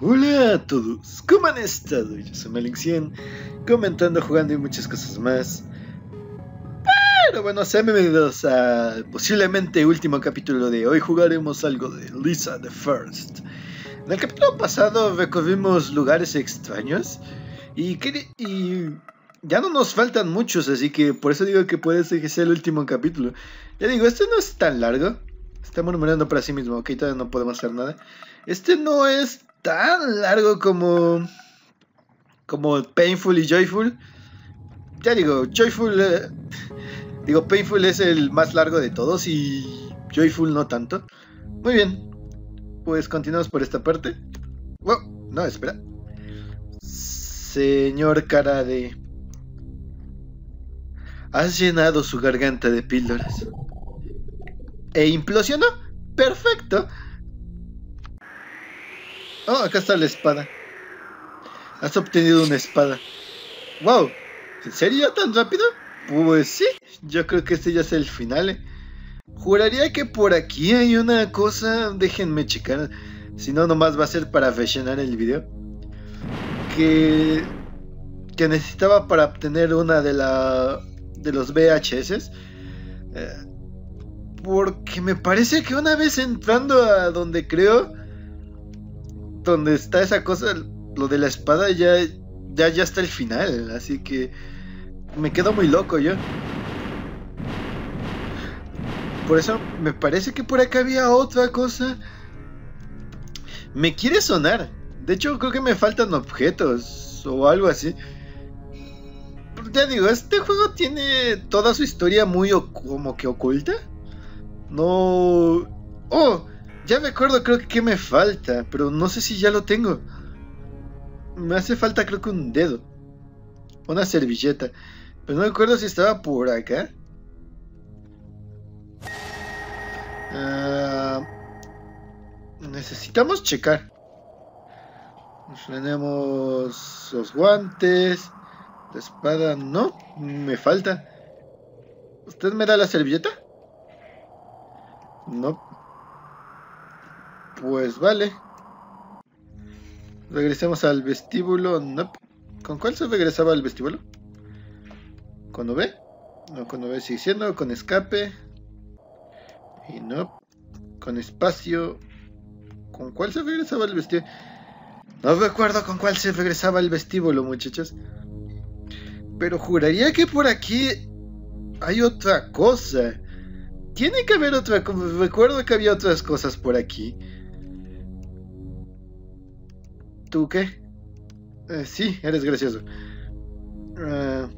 Hola a todos, ¿cómo han estado? Yo soy Malin comentando, jugando y muchas cosas más. Pero bueno, sean bienvenidos a posiblemente último capítulo de hoy. Jugaremos algo de Lisa the First. En el capítulo pasado recorrimos lugares extraños y, y ya no nos faltan muchos, así que por eso digo que puede ser que sea el último capítulo. Ya digo, este no es tan largo. Está murmurando para sí mismo, ok, todavía no podemos hacer nada. Este no es tan largo como como Painful y Joyful. Ya digo, Joyful eh, digo Painful es el más largo de todos y Joyful no tanto. Muy bien. Pues continuamos por esta parte. Wow, no, espera. Señor cara de Has llenado su garganta de píldoras. ¿E implosionó? Perfecto. Oh, acá está la espada. Has obtenido una espada. ¡Wow! ¿En serio tan rápido? Pues sí, yo creo que este ya es el final. ¿eh? Juraría que por aquí hay una cosa. Déjenme checar. Si no, nomás va a ser para rellenar el video. Que. Que necesitaba para obtener una de la. de los VHS. Eh, porque me parece que una vez entrando a donde creo donde está esa cosa, lo de la espada, ya, ya, ya está el final. Así que me quedo muy loco yo. Por eso me parece que por acá había otra cosa. Me quiere sonar. De hecho, creo que me faltan objetos o algo así. Ya digo, este juego tiene toda su historia muy como que oculta. No... Oh, ya me acuerdo, creo que me falta, pero no sé si ya lo tengo. Me hace falta creo que un dedo. Una servilleta. Pero no me acuerdo si estaba por acá. Ah, necesitamos checar. Tenemos los guantes. La espada, no, me falta. ¿Usted me da la servilleta? No. Pues vale. Regresemos al vestíbulo. ¿Con cuál se regresaba al vestíbulo? ¿Con V? No, con V sigue siendo. Con escape. Y no. Con espacio. ¿Con cuál se regresaba al vestíbulo? No recuerdo con cuál se regresaba al vestíbulo, muchachos. Pero juraría que por aquí hay otra cosa. Tiene que haber otra cosa. Recuerdo que había otras cosas por aquí. ¿Tú qué? Eh, sí, eres gracioso. Uh,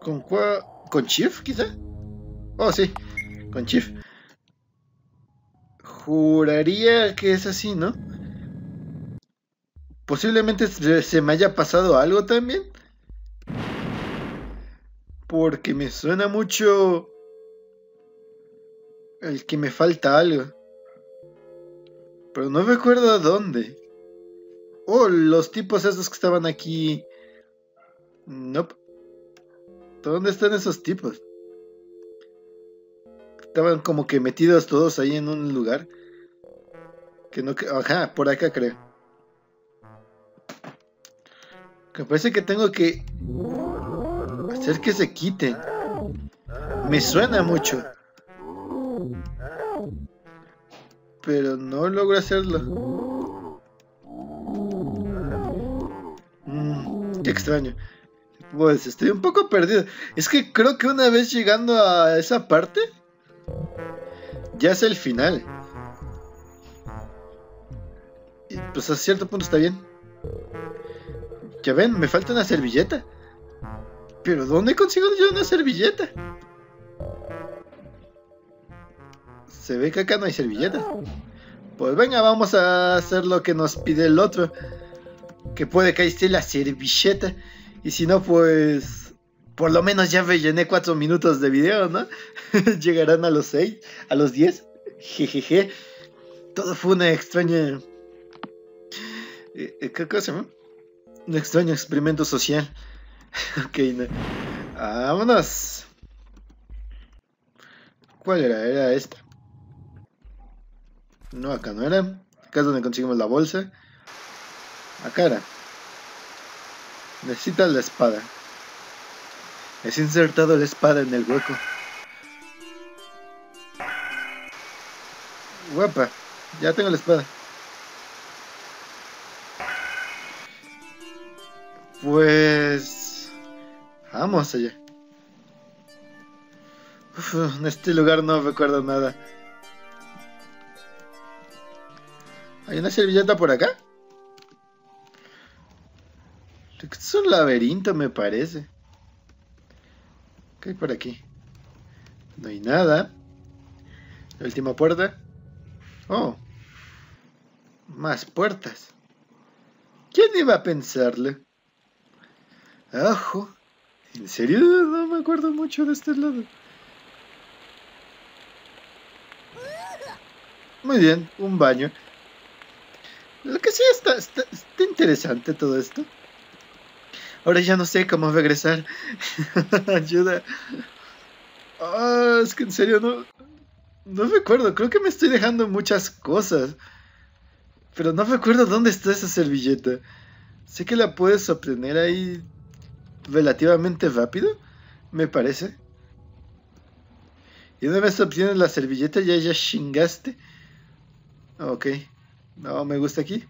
¿Con cuál? ¿Con Chief, quizá? Oh, sí, con Chief. Juraría que es así, ¿no? Posiblemente se me haya pasado algo también. Porque me suena mucho el que me falta algo. Pero no recuerdo dónde. Oh, los tipos esos que estaban aquí. Nope. ¿Dónde están esos tipos? Estaban como que metidos todos ahí en un lugar. Que no. Ajá, por acá creo. Que parece que tengo que. Hacer que se quiten. Me suena mucho. Pero no logro hacerlo. Mm, qué extraño. Pues estoy un poco perdido. Es que creo que una vez llegando a esa parte, ya es el final. Y pues a cierto punto está bien. Ya ven, me falta una servilleta. Pero ¿dónde consigo yo una servilleta? Se ve que acá no hay servilletas. Pues venga, vamos a hacer lo que nos pide el otro. Que puede que ahí esté la servilleta. Y si no, pues... Por lo menos ya rellené 4 minutos de video, ¿no? Llegarán a los 6, a los 10. Jejeje. Todo fue una extraña... Eh, eh, ¿Qué cosa, no? Un extraño experimento social. ok, no. Vámonos. ¿Cuál era? Era esta. No, acá no era. Acá es donde conseguimos la bolsa. Acá era. Necesita la espada. Es insertado la espada en el hueco. Guapa. Ya tengo la espada. Pues... Vamos allá. en este lugar no recuerdo nada. ¿Hay una servilleta por acá? Es un laberinto, me parece. ¿Qué hay por aquí? No hay nada. La última puerta. Oh. Más puertas. ¿Quién iba a pensarlo? Ojo. En serio, no me acuerdo mucho de este lado. Muy bien, un baño. Lo que sí está, está, interesante todo esto. Ahora ya no sé cómo regresar. Ayuda. Ah, es que en serio no. No recuerdo. Creo que me estoy dejando muchas cosas. Pero no recuerdo dónde está esa servilleta. Sé que la puedes obtener ahí relativamente rápido, me parece. Y una vez obtienes la servilleta ya ya chingaste. Ok. No, me gusta aquí.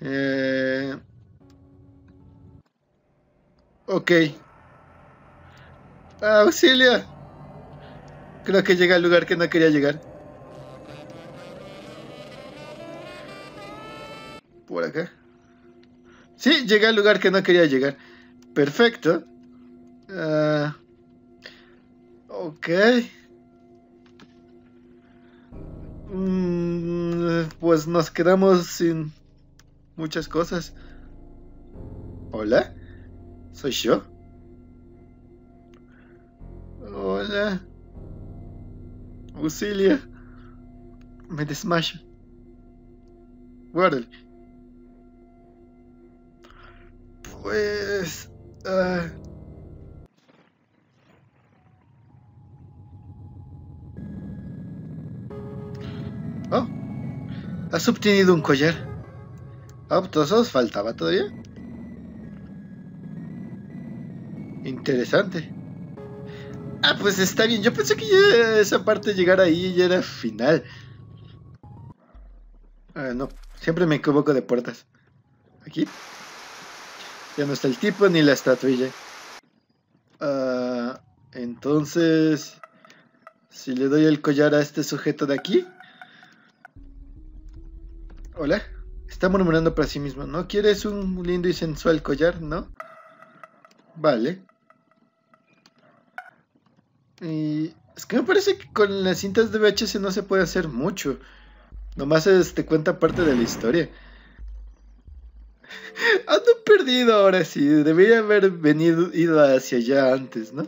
Eh... Ok. Auxilio. Creo que llega al lugar que no quería llegar. Por acá. Sí, llegué al lugar que no quería llegar. Perfecto. Uh, ok. Pues nos quedamos sin muchas cosas. Hola. ¿Soy yo? Hola. Auxilia. Me desmayo. Guárdale. Pues... Uh... has obtenido un collar. Oh, os faltaba todavía. Interesante. Ah, pues está bien. Yo pensé que esa parte llegar ahí ya era final. Ah, no. Siempre me equivoco de puertas. Aquí. Ya no está el tipo ni la estatuilla. Uh, entonces, si le doy el collar a este sujeto de aquí. Hola. Está murmurando para sí mismo. ¿No quieres un lindo y sensual collar? ¿No? Vale. Y es que me parece que con las cintas de VHS no se puede hacer mucho. Nomás te este, cuenta parte de la historia. Ando perdido ahora sí. Debería haber venido ido hacia allá antes, ¿no?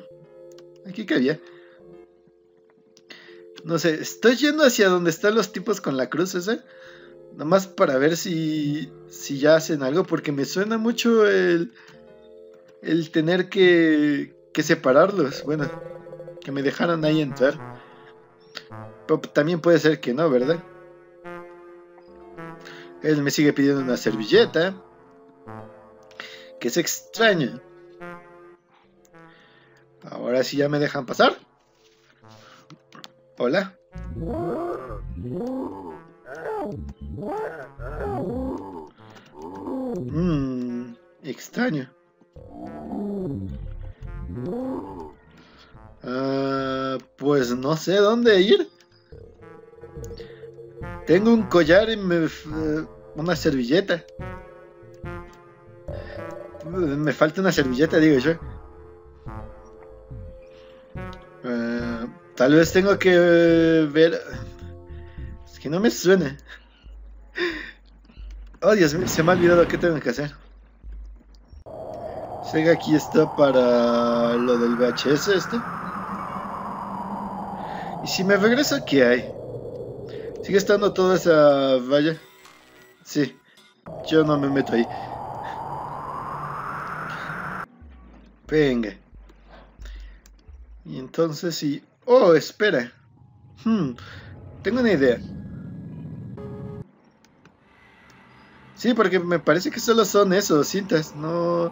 Aquí cabía. No sé, estoy yendo hacia donde están los tipos con la cruz esa. Nomás para ver si, si ya hacen algo, porque me suena mucho el, el tener que, que separarlos. Bueno, que me dejaran ahí entrar. Pero también puede ser que no, ¿verdad? Él me sigue pidiendo una servilleta que es extraño. Ahora sí ya me dejan pasar. Hola. Mmm, extraño. Uh, pues no sé dónde ir. Tengo un collar y me, una servilleta. Me falta una servilleta, digo yo. Uh, tal vez tengo que ver. Que no me suena. Oh, Dios mío, se me ha olvidado qué tengo que hacer. Que aquí está para lo del VHS este. Y si me regreso, ¿qué hay? ¿Sigue estando toda esa valla? Sí, yo no me meto ahí. Venga. Y entonces sí. Oh, espera. Hmm. tengo una idea. Sí, porque me parece que solo son esos cintas, no,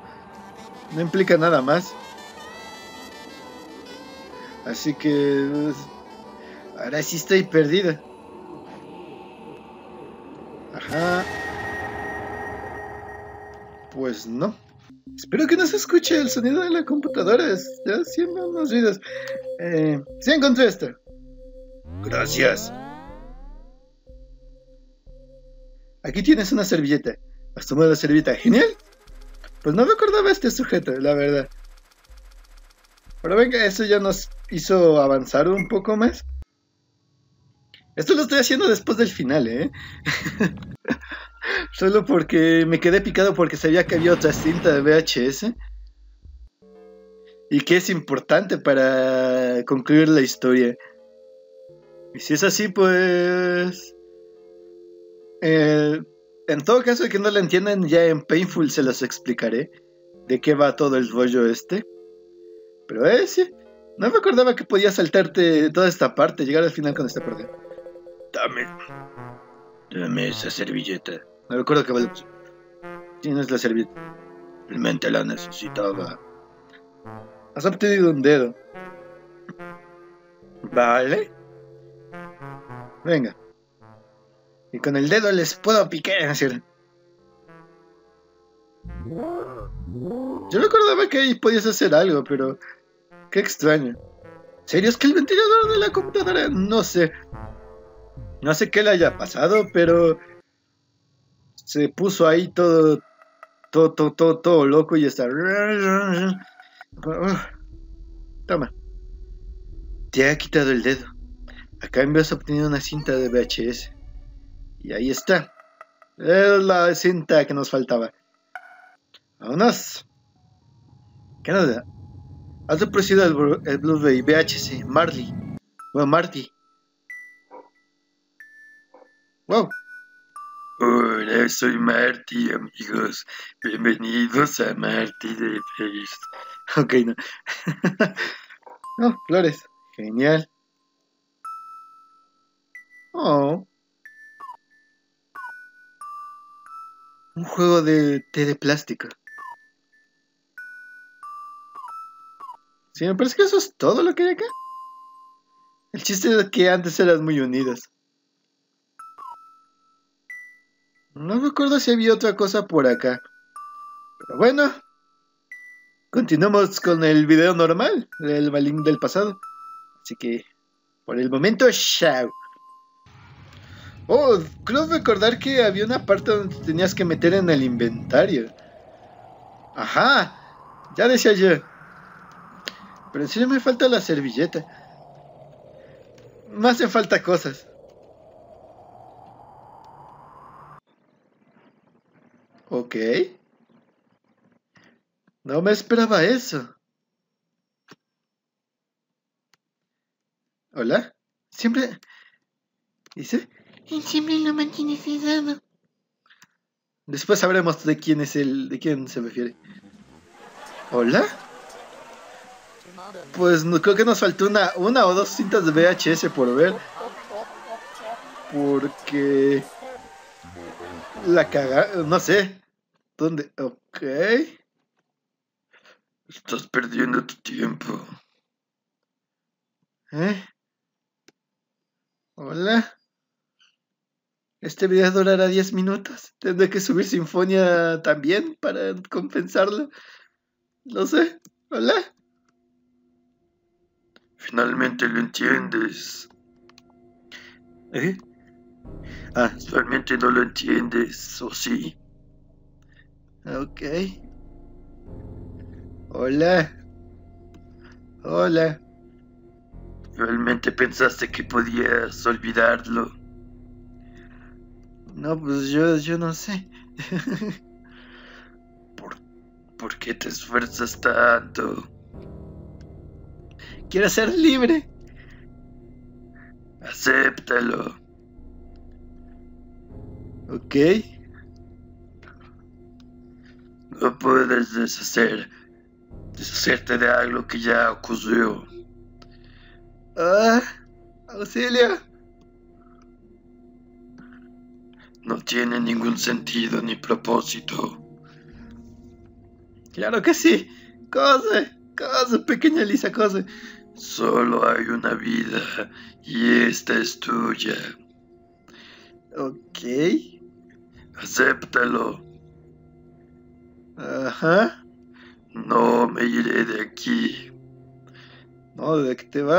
no implica nada más. Así que ahora sí estoy perdida. Ajá. Pues no. Espero que no se escuche el sonido de la computadora. Está haciendo unos ruidos. Eh, sí encontré esto. Gracias. Aquí tienes una servilleta. ¿Has tomado la servilleta? Genial. Pues no me acordaba este sujeto, la verdad. Pero venga, eso ya nos hizo avanzar un poco más. Esto lo estoy haciendo después del final, ¿eh? Solo porque me quedé picado porque sabía que había otra cinta de VHS. Y que es importante para concluir la historia. Y si es así, pues... Eh, en todo caso que no la entiendan, ya en Painful se los explicaré. De qué va todo el rollo este. Pero eh, sí. No me acordaba que podías saltarte toda esta parte, llegar al final con esta parte. Dame. Dame esa servilleta. Me recuerdo que vale. Tienes la servilleta. Realmente la necesitaba. Has obtenido un dedo. Vale. Venga. Y con el dedo les puedo picar, ¿cierto? Yo recordaba que ahí podías hacer algo, pero... Qué extraño. ¿Serio es que el ventilador de la computadora? No sé. No sé qué le haya pasado, pero se puso ahí todo, todo, todo, todo, todo loco y está. Toma. Te ha quitado el dedo. Acá cambio has obtenido una cinta de VHS. Y ahí está. Es la cinta que nos faltaba. Vámonos. ¿Qué nos da? Has reproducido el, el Blu-ray VHS Marley. Bueno, Marty. Wow. Hola, soy Marty, amigos. Bienvenidos a Marty de Face. Ok, no. oh, flores. Genial. Oh. Un juego de té de plástico. Sí, me parece que eso es todo lo que hay acá. El chiste es que antes eran muy unidos. No me acuerdo si había otra cosa por acá. Pero bueno. Continuamos con el video normal del balín del pasado. Así que, por el momento, chao. Oh, creo recordar que había una parte donde tenías que meter en el inventario. Ajá, ya decía yo. Pero en serio me falta la servilleta. Me hacen falta cosas. Ok. No me esperaba eso. ¿Hola? Siempre... ¿Dice? Siempre lo mantiene cerrado. Después sabremos de quién es el... de quién se refiere. ¿Hola? Pues creo que nos faltó una, una o dos cintas de VHS por ver. Porque la caga, no sé. ¿Dónde? Ok. Estás perdiendo tu tiempo. ¿Eh? Hola. Este video durará 10 minutos. Tendré que subir Sinfonia también para compensarlo. No sé. Hola. Finalmente lo entiendes. ¿Eh? Ah, realmente no lo entiendes, ¿o sí? Ok. Hola. Hola. ¿Realmente pensaste que podías olvidarlo? No, pues yo, yo no sé. ¿Por, ¿Por qué te esfuerzas tanto? Quiero ser libre. Acéptalo. Ok. No puedes deshacer, deshacerte de algo que ya ocurrió. Ah, auxilio. No tiene ningún sentido ni propósito. Claro que sí. Cose, cose, pequeña Lisa, cose. Solo hay una vida y esta es tuya. Ok. Acéptalo. Ajá. No me iré de aquí. No, ¿de qué te vas?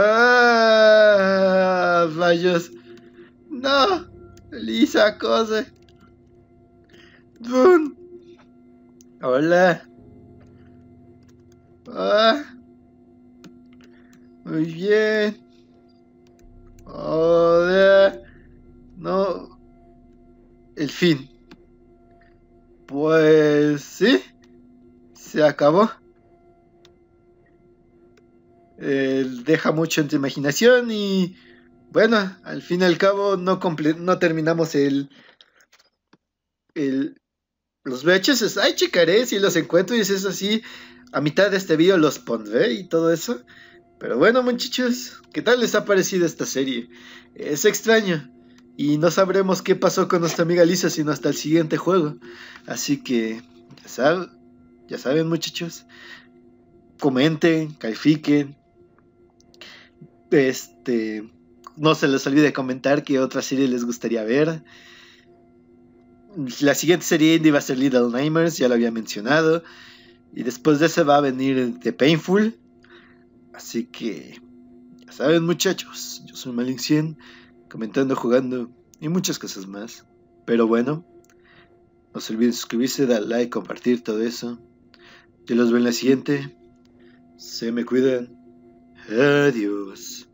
Rayos. No. Lisa, cose. Dun. Hola. Ah. Muy bien. Hola. No. El fin. Pues sí. Se acabó. Eh, deja mucho en tu imaginación y bueno, al fin y al cabo no, terminamos el, el los VHS. Ay, checaré si los encuentro y si es así. A mitad de este video los pondré y todo eso. Pero bueno, muchachos, ¿qué tal les ha parecido esta serie? Es extraño. Y no sabremos qué pasó con nuestra amiga Lisa sino hasta el siguiente juego. Así que, ya ya saben muchachos. Comenten, califiquen. Este, no se les olvide comentar qué otra serie les gustaría ver. La siguiente serie indie va a ser Little Nightmares, ya lo había mencionado. Y después de ese va a venir The Painful. Así que, ya saben muchachos, yo soy Malin 100, comentando, jugando y muchas cosas más. Pero bueno, no se olviden suscribirse, dar like, compartir todo eso. Yo los veo en la siguiente. Se me cuidan. Adiós.